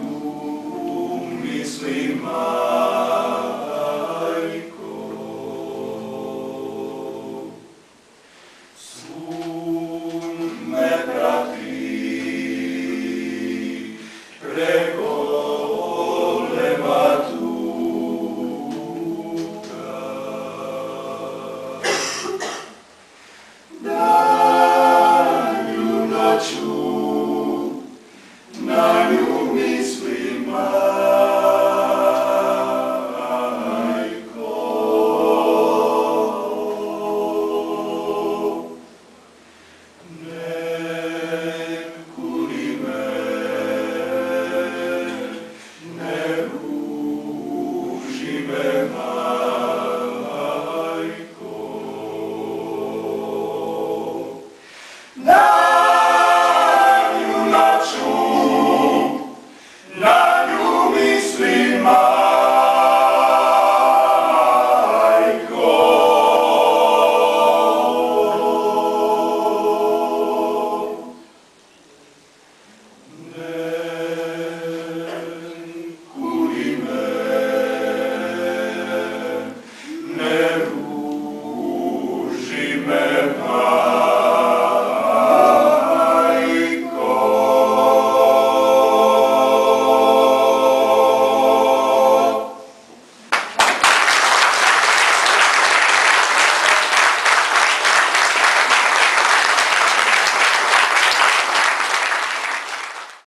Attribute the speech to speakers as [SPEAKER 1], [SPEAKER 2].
[SPEAKER 1] dum li maico me prego Amen.